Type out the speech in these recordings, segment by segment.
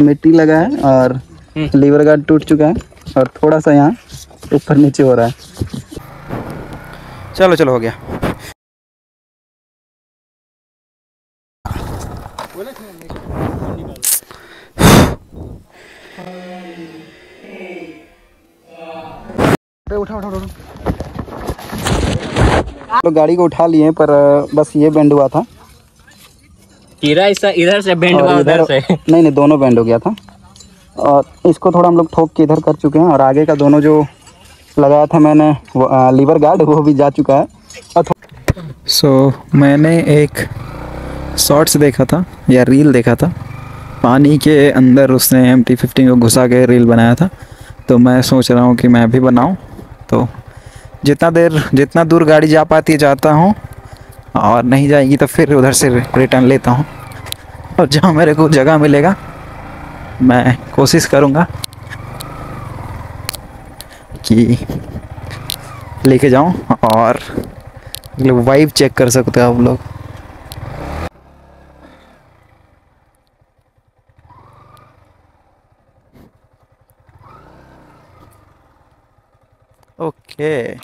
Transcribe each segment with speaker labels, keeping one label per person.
Speaker 1: मिट्टी लगा है और लीवर गार्ड टूट चुका है और थोड़ा सा यहाँ ऊपर नीचे हो रहा है।
Speaker 2: चलो चलो हो गया।
Speaker 1: उठा उठा उठा लोग गाड़ी को उठा लिए पर बस ये बेंड हुआ था।
Speaker 3: इधर से इधर से बेंड हुआ उधर से।
Speaker 1: नहीं नहीं दोनों बेंड हो गया था। और इसको थोड़ा हम लोग ठोक के इधर कर चुके हैं और आगे का दोनों जो लगाया था मैंने वो, अ, लीवर गार्ड वो भी जा चुका है। और
Speaker 2: सो मैंने एक शॉर्ट्स देखा था या रील देखा था। पानी के अंदर उसने एम टी फिफ्टीन को घुसा के रील बनाया था। तो मैं सोच रहा हूँ कि मैं भी बनाऊँ। तो जितना देर जितना दूर गाड़ी जा पाती है जाता हूँ। और नहीं जाएगी तो फिर उधर से रिटर्न लेता हूँ। और जहाँ मेरे को जगह मिलेगा, मैं कोशिश करूँगा कि लेके जाऊँ और वाइब चेक कर सकते हो आप लोग। ओके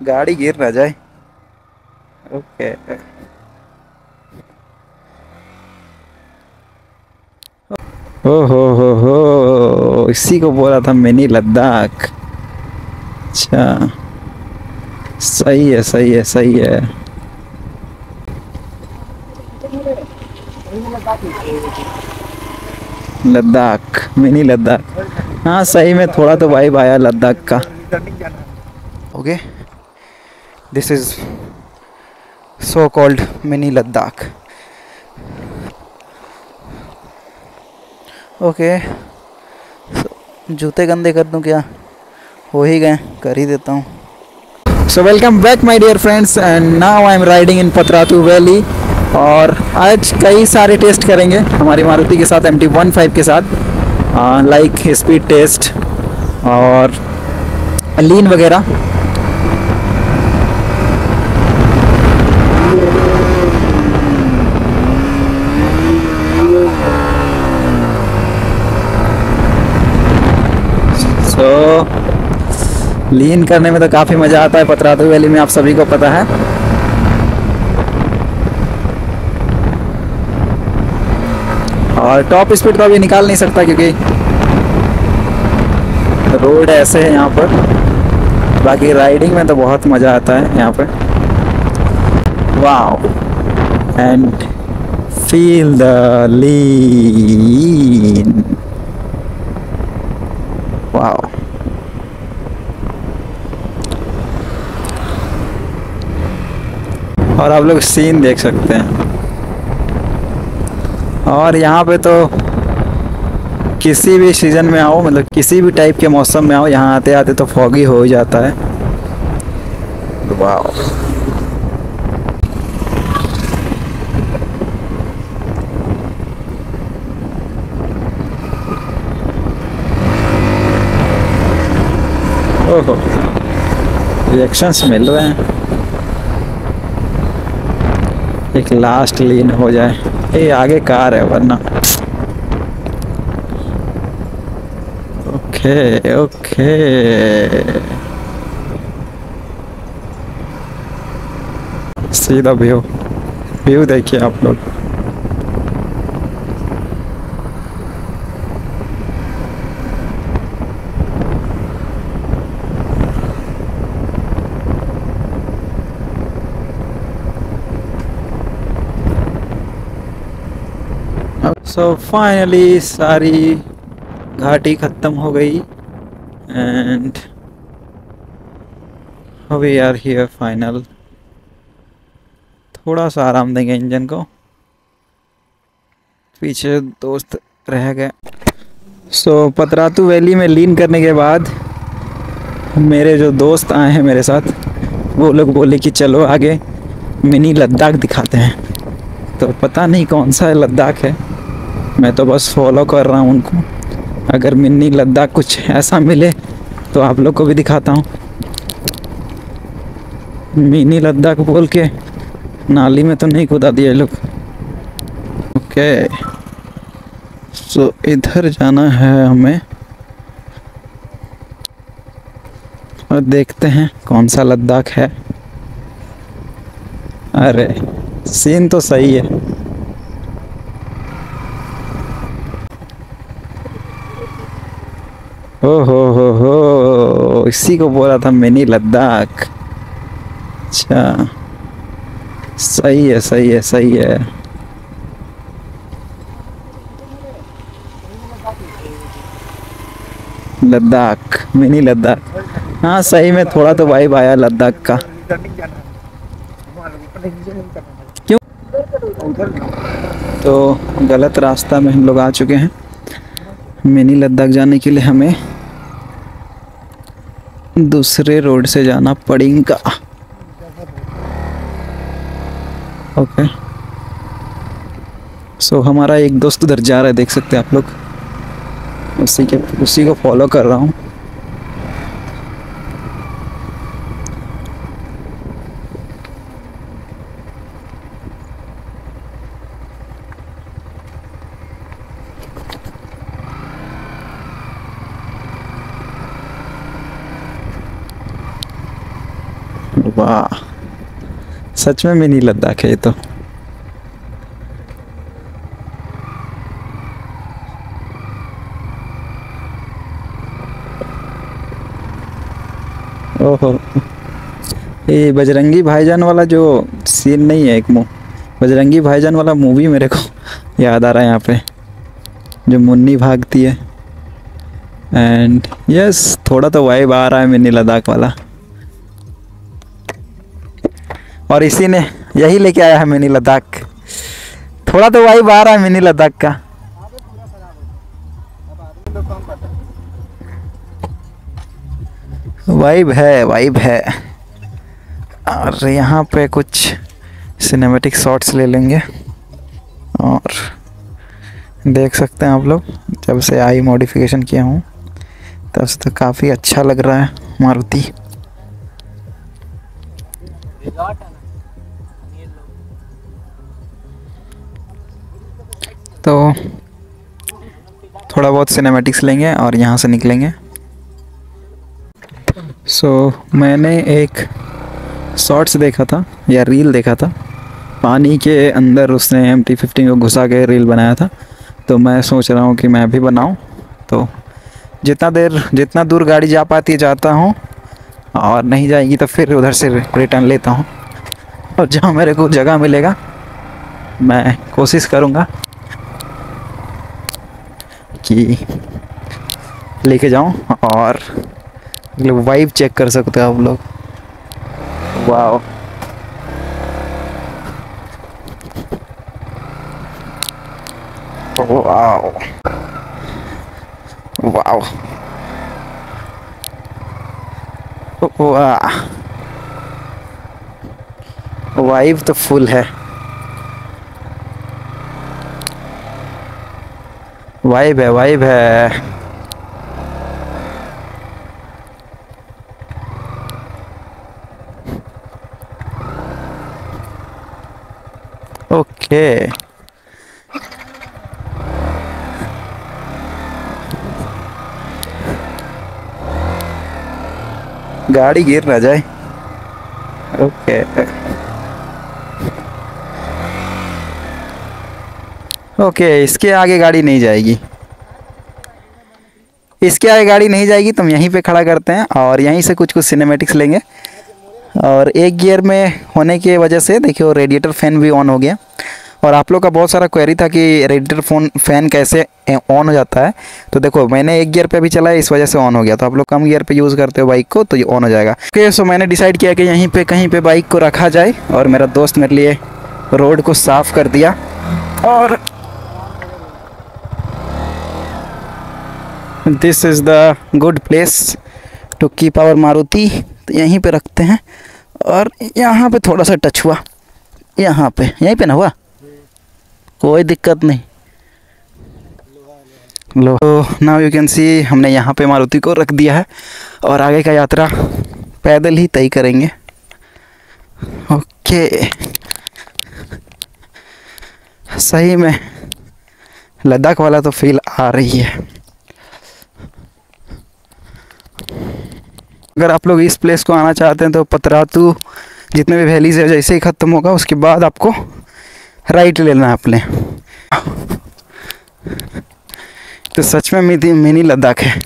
Speaker 2: गाड़ी गिर ना जाए। ओके ओ हो हो हो इसी को बोला था मिनी लद्दाख। अच्छा। सही है सही है सही है। लद्दाख मिनी लद्दाख। हाँ सही में थोड़ा तो वाइब आया लद्दाख का। Okay this is so called mini Ladakh okay जूते गंदे कर दूँ क्या? हो ही गए, कर ही देता हूँ। So welcome back my dear friends and now I am riding in Patratu valley और आज कई सारे टेस्ट करेंगे, हमारी मारुति के साथ एम टी वन फाइव के साथ लाइक स्पीड टेस्ट और लीन वगैरह सो लीन करने में तो काफ़ी मज़ा आता है, पतरातू वैली में आप सभी को पता है। और टॉप स्पीड तो अभी निकाल नहीं सकता क्योंकि रोड ऐसे है यहाँ पर। बाकी राइडिंग में तो बहुत मज़ा आता है यहाँ पर। Wow and feel the lean और आप लोग सीन देख सकते हैं। और यहाँ पे तो किसी भी सीज़न में आओ मतलब किसी भी टाइप के मौसम में आओ यहाँ आते आते तो फॉगी हो ही जाता है। वाह ओहो रिएक्शंस मिल रहे हैं। एक लास्ट लीन हो जाए। ये आगे कार है, वरना। ओके ओके सीधा व्यू व्यू देखिए आप लोग। सो फाइनली सारी घाटी ख़त्म हो गई and we are here final थोड़ा सा आराम देंगे इंजन को। पीछे दोस्त रह गए। सो so, पतरातू वैली में लीन करने के बाद मेरे जो दोस्त आए हैं मेरे साथ वो लोग बोले कि चलो आगे मिनी लद्दाख दिखाते हैं। तो पता नहीं कौन सा लद्दाख है। मैं तो बस फॉलो कर रहा हूँ उनको। अगर मिनी लद्दाख कुछ ऐसा मिले तो आप लोग को भी दिखाता हूँ। मिनी लद्दाख बोल के नाली में तो नहीं कूदा दिया लोग। ओके। सो इधर जाना है हमें। और देखते हैं कौन सा लद्दाख है। अरे सीन तो सही है। ओ हो हो हो इसी को बोला था मिनी लद्दाख। अच्छा। सही है सही है सही है। लद्दाख, मिनी लद्दाख। हाँ सही में थोड़ा तो वाइब आया लद्दाख का। क्यों? तो गलत रास्ता में हम लोग आ चुके हैं। मिनी लद्दाख जाने के लिए हमें दूसरे रोड से जाना पड़ेगा। ओके। सो हमारा एक दोस्त उधर जा रहा है, देख सकते हैं आप लोग। उसी के, उसी को फॉलो कर रहा हूँ। वाह। सच में मिनी लद्दाख है ये तो। ओहो। ये बजरंगी भाईजान वाला जो सीन नहीं है एक मु बजरंगी भाईजान वाला मूवी मेरे को याद आ रहा है यहाँ पे। जो मुन्नी भागती है। एंड यस yes, थोड़ा तो वाइब आ रहा है मिनी लद्दाख वाला। और इसी ने यही लेके आया है मिनी लद्दाख। थोड़ा तो वाइब आ रहा है मिनी लद्दाख का। वाइब है वाइब है। और यहाँ पे कुछ सिनेमेटिक शॉट्स ले लेंगे। और देख सकते हैं आप लोग, जब से आई मॉडिफिकेशन किया हूँ, तब से तो काफ़ी अच्छा लग रहा है, मारुति। तो थोड़ा बहुत सिनेमेटिक्स लेंगे और यहाँ से निकलेंगे। सो so, मैंने एक शॉर्ट्स देखा था या रील देखा था। पानी के अंदर उसने एम टी फिफ्टीन को घुसा के रील बनाया था। तो मैं सोच रहा हूँ कि मैं भी बनाऊँ। तो जितना देर जितना दूर गाड़ी जा पाती है जाता हूँ। और नहीं जाएगी तो फिर उधर से रिटर्न लेता हूँ। और जहाँ मेरे को जगह मिलेगा मैं कोशिश करूँगा। कि। लेके जाऊँ और मतलब वाइब चेक कर सकते हो आप लोग। वाह वाओ वाओ वाह वाइब तो फुल है। वाइब है वाइब है। ओके। गाड़ी गिर ना जाए। ओके। ओके इसके आगे गाड़ी नहीं जाएगी। इसके आगे गाड़ी नहीं जाएगी तो हम यहीं पे खड़ा करते हैं और यहीं से कुछ कुछ सिनेमेटिक्स लेंगे। और एक गियर में होने की वजह से देखिए रेडिएटर फ़ैन भी ऑन हो गया। और आप लोग का बहुत सारा क्वेरी था कि रेडिएटर फ़ोन फ़ैन कैसे ऑन हो जाता है। तो देखो मैंने एक गियर पे भी चलाया इस वजह से ऑन हो गया। तो आप लोग कम गियर पे यूज़ करते हो बाइक को तो ये ऑन हो जाएगा। ओके okay, सो so मैंने डिसाइड किया कि यहीं पे कहीं पे बाइक को रखा जाए। और मेरा दोस्त मेरे लिए रोड को साफ़ कर दिया। और this is the good place to keep our Maruti तो यहीं पे रखते हैं और यहाँ पे थोड़ा सा टच हुआ। यहाँ पे। यहीं पे ना हुआ? कोई दिक्कत नहीं। लो नाउ यू कैन सी हमने यहाँ पे मारुति को रख दिया है और आगे का यात्रा पैदल ही तय करेंगे। ओके सही में लद्दाख वाला तो फील आ रही है। अगर आप लोग इस प्लेस को आना चाहते हैं तो पतरातू जितने भी वैलीज है, जैसे ही ख़त्म होगा, उसके बाद आपको राइट लेना है अपने। तो सच में मिनी मिनी लद्दाख है।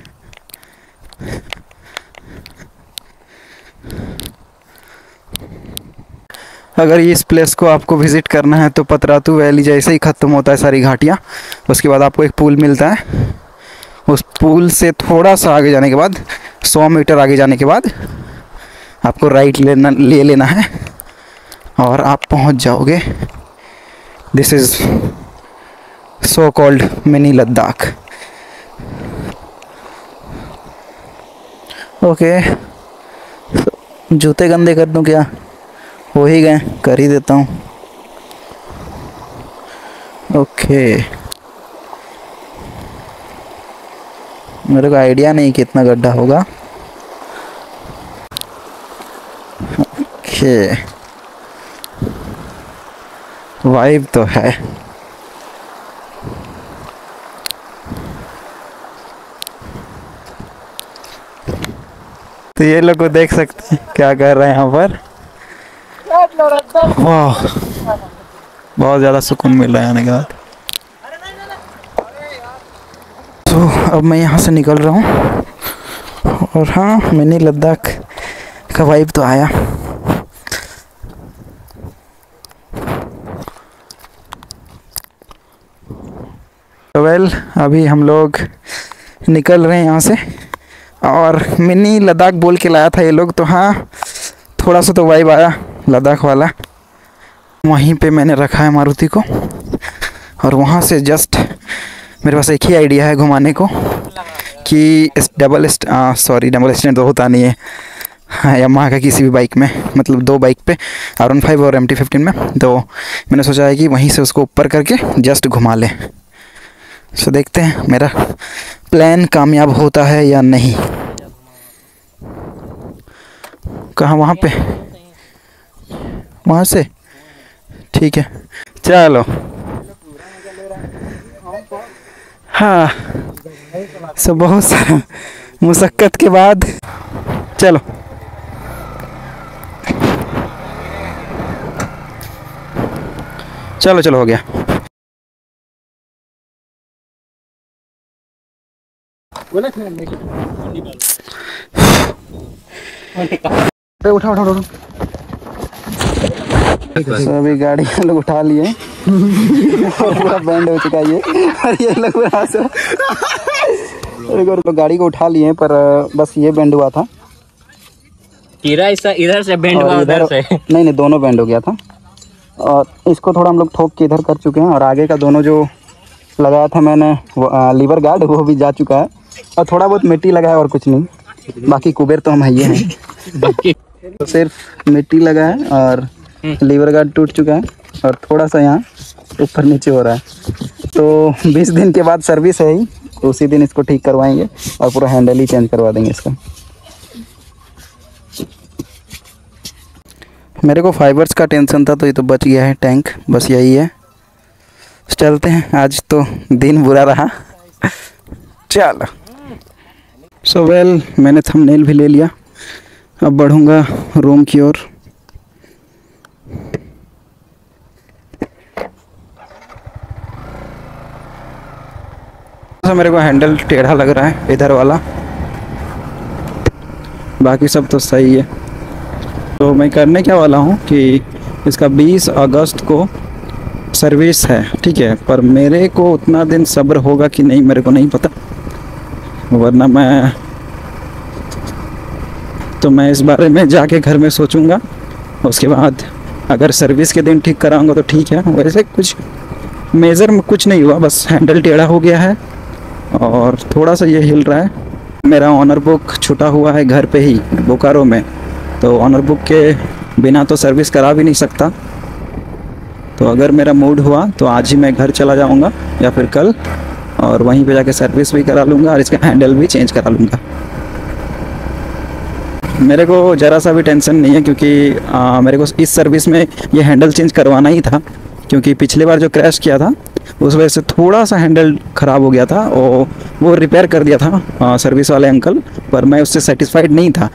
Speaker 2: अगर इस प्लेस को आपको विज़िट करना है तो पतरातू वैली जैसे ही ख़त्म होता है, सारी घाटियाँ, उसके बाद आपको एक पुल मिलता है। उस पुल से थोड़ा सा आगे जाने के बाद 100 मीटर आगे जाने के बाद, आपको राइट लेना, ले लेना है और आप पहुँच जाओगे। This is so called mini Ladakh okay जूते गंदे कर दूँ क्या? हो ही गए, कर ही देता हूँ। ओके मेरे को आइडिया नहीं कितना गड्ढा होगा। ओके। वाइब तो है। तो ये लोग को देख सकते हैं क्या कर रहे हैं यहाँ पर। वाह। बहुत ज़्यादा सुकून मिल रहा है आने के बाद तो अब मैं यहाँ से निकल रहा हूँ। और हाँ मैंने लद्दाख का वाइब तो आया। तो वेल अभी हम लोग निकल रहे हैं यहाँ से। और मिनी लद्दाख बोल के लाया था ये लोग तो हाँ थोड़ा सा तो वाइब आया लद्दाख वाला। वहीं पे मैंने रखा है मारुति को। और वहाँ से जस्ट मेरे पास एक ही आइडिया है घुमाने को, कि इस डबल सॉरी डबल स्टैंड तो होता नहीं है। हाँ यमाहा का किसी भी बाइक में मतलब दो बाइक पे आर वन फाइव और एम टी फिफ्टीन में तो मैंने सोचा है कि वहीं से उसको ऊपर करके जस्ट घुमा लें। सो देखते हैं, मेरा प्लान कामयाब होता है या नहीं। कहाँ, वहाँ पे? वहाँ से? ठीक है। चलो। हाँ। सो बहुत सारा मुशक्क़त के बाद चलो। चलो चलो हो गया। उठा उठा उठा अभी गाड़ी लोग उठा लिए। पूरा बैंड हो चुका है ये। और ये लोग से एक और गाड़ी को उठा लिए पर बस ये बैंड हुआ था।
Speaker 3: कीरा इधर से बैंड हुआ उधर से।
Speaker 1: नहीं नहीं दोनों बैंड हो गया था। और इसको थोड़ा हम लोग ठोक के इधर कर चुके हैं और आगे का दोनों जो लगाया था मैंने आ, लीवर गार्ड वो भी जा चुका है। और थोड़ा बहुत मिट्टी लगा है और कुछ नहीं। बाकी कुबेर तो हम है ही हैं। तो सिर्फ़ मिट्टी लगा है और लीवर गार्ड टूट चुका है। और थोड़ा सा यहाँ ऊपर नीचे हो रहा है। तो 20 दिन के बाद सर्विस है ही। तो उसी दिन इसको ठीक करवाएँगे और पूरा हैंडल ही चेंज करवा देंगे इसका। मेरे को फाइबर्स का टेंशन था तो ये तो बच गया है टैंक बस यही है। चलते हैं। आज तो दिन बुरा रहा। चलो। सो वेल मैंने थंबनेल भी ले लिया। अब बढ़ूँगा रूम की ओर। तो मेरे को हैंडल टेढ़ा लग रहा है, इधर वाला। बाकी सब तो सही है। तो मैं करने क्या वाला हूँ कि इसका 20 अगस्त को सर्विस है, ठीक है? पर मेरे को उतना दिन सब्र होगा कि नहीं, मेरे को नहीं पता। वरना मैं तो मैं इस बारे में जाके घर में सोचूँगा। उसके बाद अगर सर्विस के दिन ठीक कराऊँगा तो ठीक है, वैसे कुछ मेज़र में कुछ नहीं हुआ, बस हैंडल टेढ़ा हो गया है। और थोड़ा सा ये हिल रहा है। मेरा ऑनर बुक छुटा हुआ है घर पे ही बोकारो में। तो ऑनर बुक के बिना तो सर्विस करा भी नहीं सकता। तो अगर मेरा मूड हुआ तो आज ही मैं घर चला जाऊँगा या फिर कल और वहीं पे जाके सर्विस भी करा लूँगा और इसका हैंडल भी चेंज करा लूँगा।
Speaker 2: मेरे को ज़रा सा भी टेंशन नहीं है क्योंकि आ, मेरे को इस सर्विस में ये हैंडल चेंज करवाना ही था क्योंकि पिछली बार जो क्रैश किया था उस वजह से थोड़ा सा हैंडल ख़राब हो गया था और वो रिपेयर कर दिया था आ, सर्विस वाले अंकल पर मैं उससे सेटिस्फाइड नहीं था।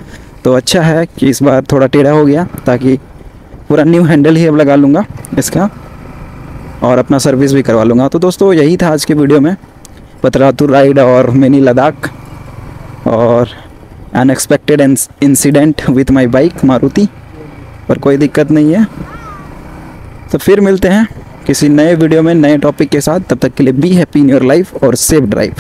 Speaker 2: तो अच्छा है कि इस बार थोड़ा टेढ़ा हो गया ताकि पूरा न्यू हैंडल ही अब लगा लूँगा इसका और अपना सर्विस भी करवा लूँगा। तो दोस्तों यही था आज के वीडियो में। पतरातू राइड और मिनी लद्दाख और unexpected incident with my bike Maruti पर कोई दिक्कत नहीं है। तो फिर मिलते हैं। किसी नए वीडियो में नए टॉपिक के साथ, तब तक के लिए be happy in your life और सेफ़ ड्राइव